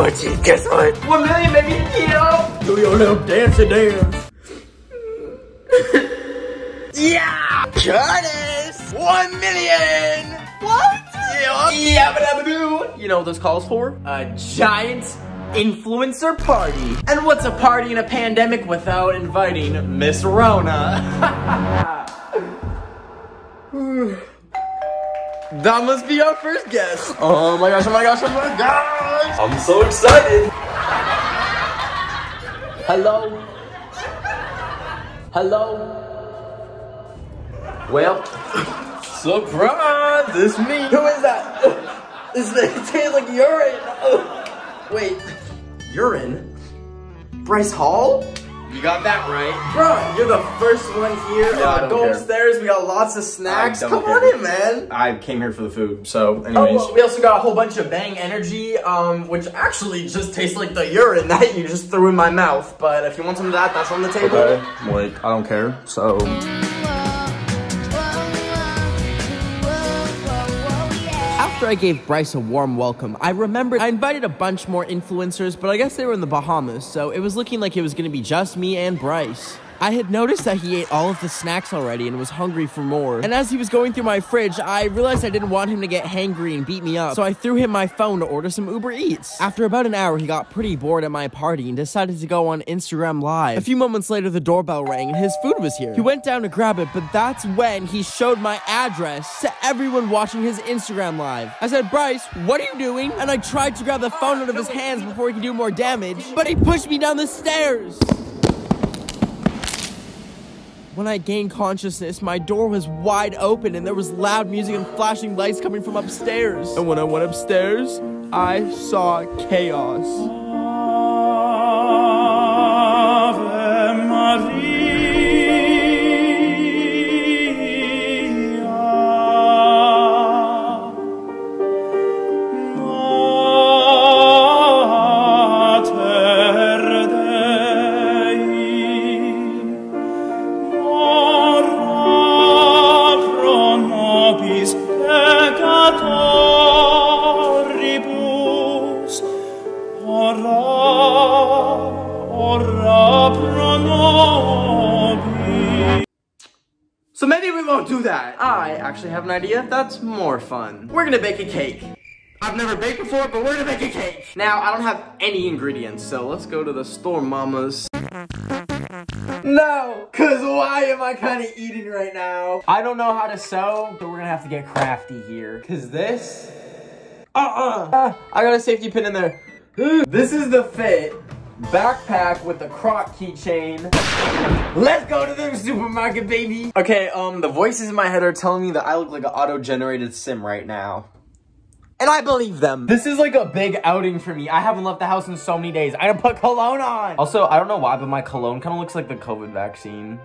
Mochi, guess what? One million, baby. Yo. Do your little dancey dance. Yeah. Curtis! One million! What? Yeah, Yeah, but do. You know what this calls for? A giant influencer party. And what's a party in a pandemic without inviting Miss Rona? that must be our first guest. Oh my gosh, oh my gosh, oh my gosh! I'm so excited. Hello. Hello. Well, surprise! It's me. Who is that? This thing tastes like urine. Oh. Wait, urine? Bryce Hall? You got that right. Bro, you're the first one here. Yeah, I Uh, go care. upstairs. We got lots of snacks. Come care. on in, man. I came here for the food, so Oh, well, we also got a whole bunch of Bang Energy, um, which actually just tastes like the urine that you just threw in my mouth. But if you want some of that, that's on the table. okay, like, I don't care, so. After I gave Bryce a warm welcome, I remembered I invited a bunch more influencers, but I guess they were in the Bahamas, so it was looking like it was gonna be just me and Bryce. I had noticed that he ate all of the snacks already and was hungry for more. And as he was going through my fridge, I realized I didn't want him to get hangry and beat me up, so I threw him my phone to order some Uber Eats. After about an hour, he got pretty bored at my party and decided to go on Instagram Live. A few moments later, the doorbell rang and his food was here. He went down to grab it, but that's when he showed my address to everyone watching his Instagram Live. I said, Bryce, what are you doing? And I tried to grab the phone out of his hands before he could do more damage, but he pushed me down the stairs. When I gained consciousness, my door was wide open and there was loud music and flashing lights coming from upstairs. And when I went upstairs, I saw chaos. So maybe we won't do that. I actually have an idea that's more fun. We're gonna bake a cake. I've never baked before, but we're gonna bake a cake. Now, I don't have any ingredients, so let's go to the store, mamas. No, cause why am I kind of eating right now? I don't know how to sew, but we're gonna have to get crafty here. Cause this, uh-uh, Ah, I got a safety pin in there. This is the fit. Backpack with the croc keychain. Let's go to the supermarket, baby. Okay, um, the voices in my head are telling me that I look like an auto-generated sim right now. And I believe them. This is like a big outing for me. I haven't left the house in so many days. I didn't put cologne on. Also, I don't know why, but my cologne kind of looks like the COVID vaccine.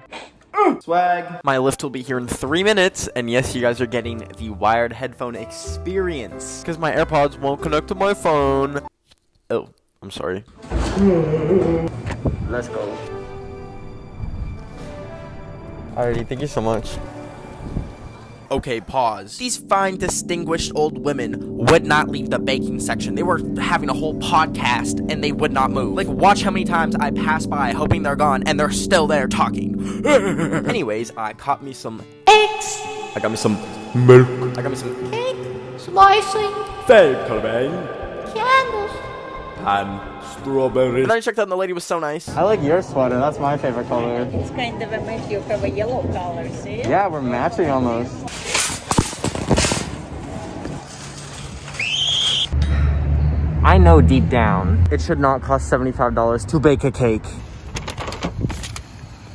Swag. My Lyft will be here in three minutes, and yes, you guys are getting the wired headphone experience. Because my AirPods won't connect to my phone. Oh, I'm sorry. Let's go. Alrighty, thank you so much. Okay, pause. These fine, distinguished old women would not leave the baking section. They were having a whole podcast and they would not move. Like, watch how many times I pass by hoping they're gone and they're still there talking. Anyways, I caught me some eggs, I got me some milk. I got me some cake, slicing, fake cologne candles. And strawberry. And then I checked out and the lady was so nice. I like your sweater. That's my favorite color. It's kind of a mess. You have a yellow color, see? Yeah, we're matching almost. I know deep down it should not cost $75 to bake a cake.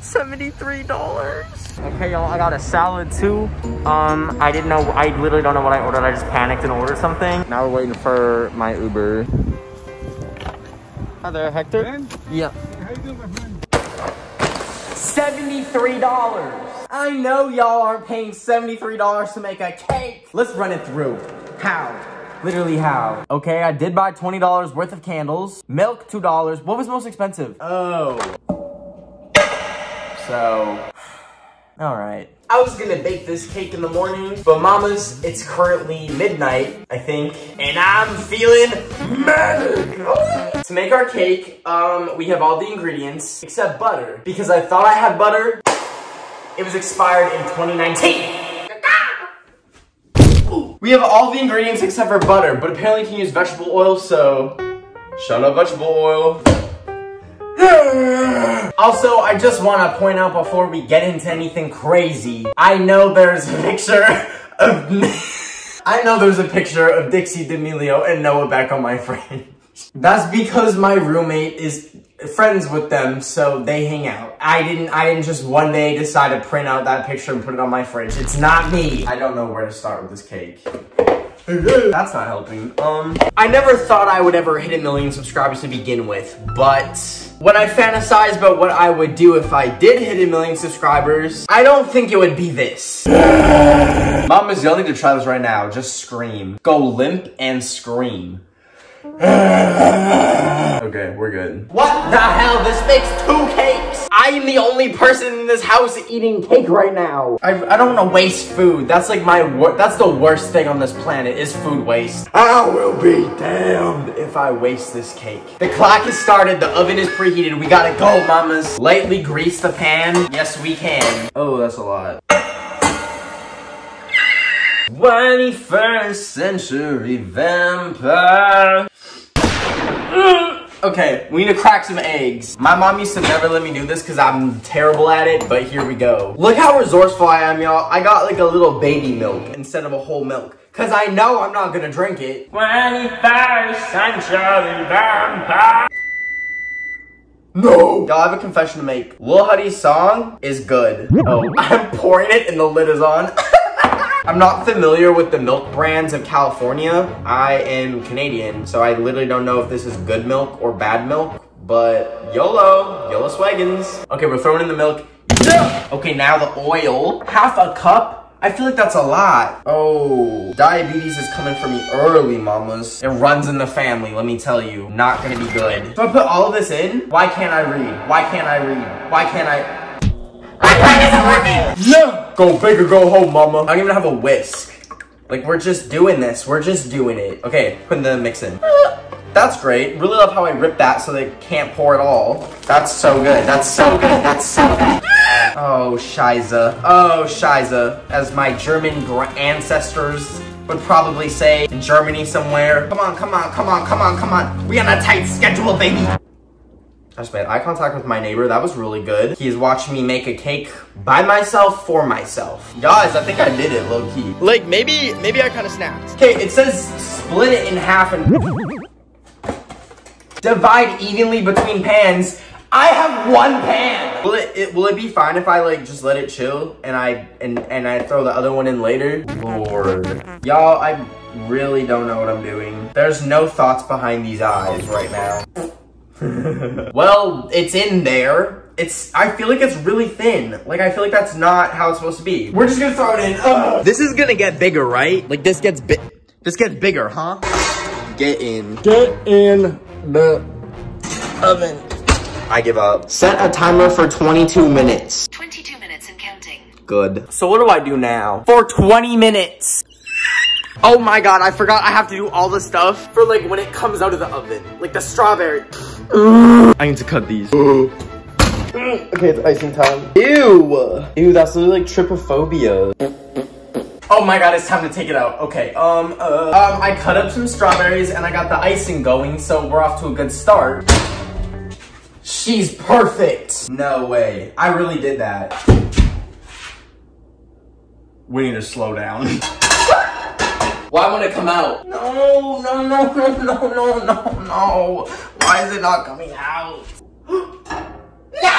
$73. Okay, y'all, I got a salad too. Um, I didn't know, I literally don't know what I ordered. I just panicked and ordered something. Now we're waiting for my Uber. Hi there, Hector. Yeah. $73. I know y'all aren't paying $73 to make a cake. Let's run it through. How? Literally how? Okay, I did buy $20 worth of candles. Milk, $2. What was most expensive? Oh. So, All right. I was gonna bake this cake in the morning, but mamas, it's currently midnight, I think, and I'm feeling manic. to make our cake, um, we have all the ingredients except butter, because I thought I had butter. It was expired in 2019. We have all the ingredients except for butter, but apparently you can use vegetable oil, so shut up vegetable oil. Also, I just want to point out before we get into anything crazy, I know there's a picture of I know there's a picture of Dixie D'Amelio and Noah Beck on my fridge. That's because my roommate is friends with them, so they hang out. I didn't I didn't just one day decide to print out that picture and put it on my fridge. It's not me. I don't know where to start with this cake. That's not helping. Um, I never thought I would ever hit a million subscribers to begin with, but when I fantasize about what I would do if I did hit a million subscribers, I don't think it would be this. Mamas, y'all need to try this right now. Just scream. Go limp and scream. okay, we're good. What the hell? This makes two cakes? I am the only person in this house eating cake right now. I, I don't want to waste food. That's like my wor- that's the worst thing on this planet is food waste. I will be damned if I waste this cake. The clock has started. The oven is preheated. We gotta go, mamas. Lightly grease the pan. Yes, we can. Oh, that's a lot. 21st century vampire. Okay, we need to crack some eggs. My mom used to never let me do this because I'm terrible at it, but here we go. Look how resourceful I am, y'all. I got like a little baby milk instead of a whole milk. Cause I know I'm not gonna drink it. 21st century vampire. No! Y'all I have a confession to make. Lil Huddy's song is good. Oh, I'm pouring it and the lid is on. I'm not familiar with the milk brands of California. I am Canadian, so I literally don't know if this is good milk or bad milk, but YOLO, YOLO Swaggins. Okay, we're throwing in the milk. Yeah. Okay, now the oil. Half a cup? I feel like that's a lot. Oh, diabetes is coming for me early, mamas. It runs in the family, let me tell you. Not gonna be good. So I put all of this in? Why can't I read? Why can't I read? Why can't I? Yeah! Go big or go home, mama. I don't even have a whisk. Like, we're just doing this. We're just doing it. Okay, putting the mix in. That's great. Really love how I ripped that so they can't pour it all. That's so good. That's so good. That's so good. Oh, Shiza. Oh, Shiza. As my German ancestors would probably say in Germany somewhere. Come on, come on, come on, come on, come on. We on a tight schedule, baby. I just made eye contact with my neighbor. That was really good. He's watching me make a cake by myself for myself. Guys, I think I did it low key. Like, maybe, maybe I kind of snapped. Okay, it says split it in half and divide evenly between pans. I have one pan. Will it, it will it be fine if I like just let it chill and I and and I throw the other one in later? Lord, y'all, I really don't know what I'm doing. There's no thoughts behind these eyes right now. well, it's in there. It's, I feel like it's really thin. Like, I feel like that's not how it's supposed to be. We're just gonna throw it in. Ugh. This is gonna get bigger, right? Like, this gets big. This gets bigger, huh? Get in. Get in the oven. I give up. Set a timer for 22 minutes. 22 minutes and counting. Good. So what do I do now? For 20 minutes. Oh my god, I forgot I have to do all the stuff for like when it comes out of the oven. Like the strawberry. I need to cut these. okay, it's icing time. Ew! Ew, that's literally like trypophobia. Oh my god, it's time to take it out. Okay, um, uh, um, I cut up some strawberries and I got the icing going, so we're off to a good start. She's perfect! No way. I really did that. We need to slow down. Why won't it come out? No, no, no, no, no, no, no, no. Why is it not coming out? no!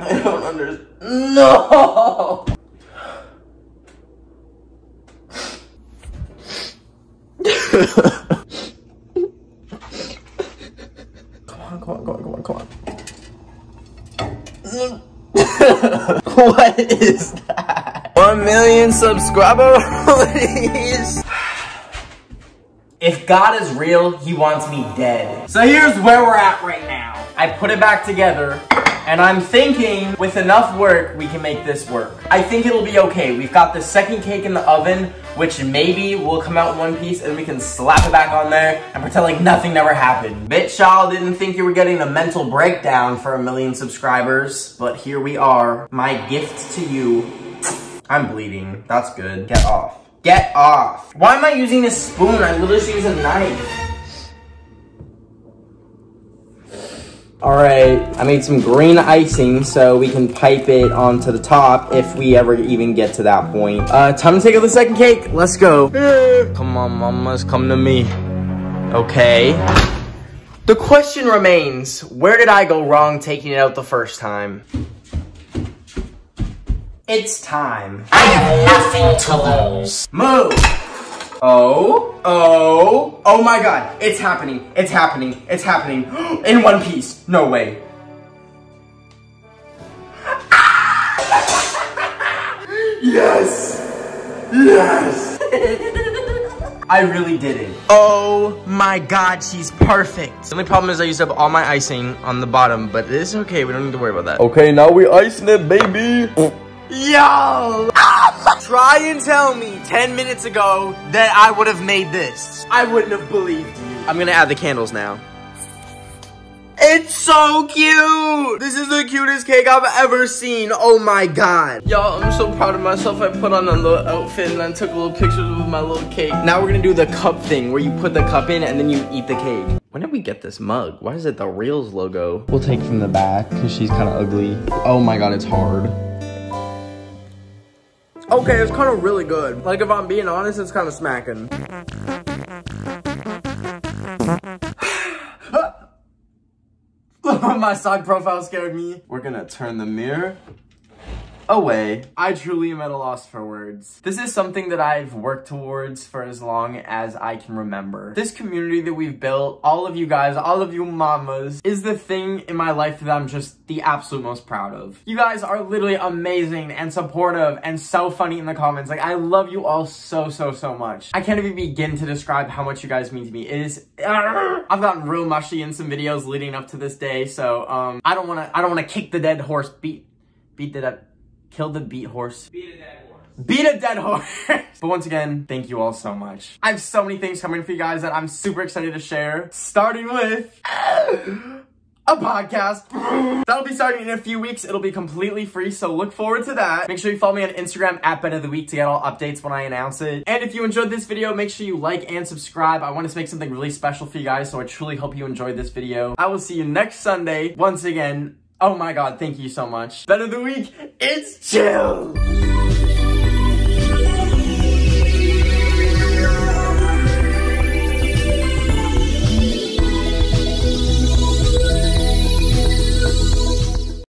I don't understand. No! come on, come on, come on, come on, come on. what is that? One million subscribers. If God is real, he wants me dead. So here's where we're at right now. I put it back together. And I'm thinking with enough work, we can make this work. I think it'll be okay. We've got the second cake in the oven, which maybe will come out in one piece and we can slap it back on there and pretend like nothing never happened. Bet y'all didn't think you were getting a mental breakdown for a million subscribers, but here we are. My gift to you. I'm bleeding. That's good. Get off. Get off. Why am I using a spoon? I literally use a knife. All right, I made some green icing so we can pipe it onto the top if we ever even get to that point. Uh, time to take out the second cake. Let's go. Come on, mamas, come to me. Okay. The question remains, where did I go wrong taking it out the first time? It's time. I have nothing to lose. Move. Oh, oh, oh my god. It's happening. It's happening. It's happening. In one piece. No way. yes. Yes. I really did it. Oh my god, she's perfect. The only problem is I used up all my icing on the bottom, but it's okay. We don't need to worry about that. Okay, now we icing it, baby. Yo! Try and tell me 10 minutes ago that I would have made this. I wouldn't have believed you. I'm gonna add the candles now. It's so cute! This is the cutest cake I've ever seen. Oh my god. Y'all, I'm so proud of myself. I put on a little outfit and I took a little pictures with my little cake. Now we're gonna do the cup thing where you put the cup in and then you eat the cake. When did we get this mug? Why is it the Reels logo? We'll take from the back because she's kind of ugly. Oh my god, it's hard. Okay, it's kind of really good. Like if I'm being honest, it's kind of smacking. My side profile scared me. We're gonna turn the mirror away. I truly am at a loss for words. This is something that I've worked towards for as long as I can remember. This community that we've built, all of you guys, all of you mamas, is the thing in my life that I'm just the absolute most proud of. You guys are literally amazing and supportive and so funny in the comments. Like, I love you all so, so, so much. I can't even begin to describe how much you guys mean to me. It is, I've gotten real mushy in some videos leading up to this day, so, um, I don't wanna, I don't wanna kick the dead horse, beat, beat the dead, Kill the beat horse. Beat a dead horse. Beat a dead horse. but once again, thank you all so much. I have so many things coming for you guys that I'm super excited to share. Starting with a podcast. That'll be starting in a few weeks. It'll be completely free, so look forward to that. Make sure you follow me on Instagram at Ben of the Week to get all updates when I announce it. And if you enjoyed this video, make sure you like and subscribe. I want to make something really special for you guys, so I truly hope you enjoyed this video. I will see you next Sunday. Once again, Oh my god, thank you so much. Ben of the week, it's chill!